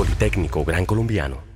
Politécnico Gran Colombiano.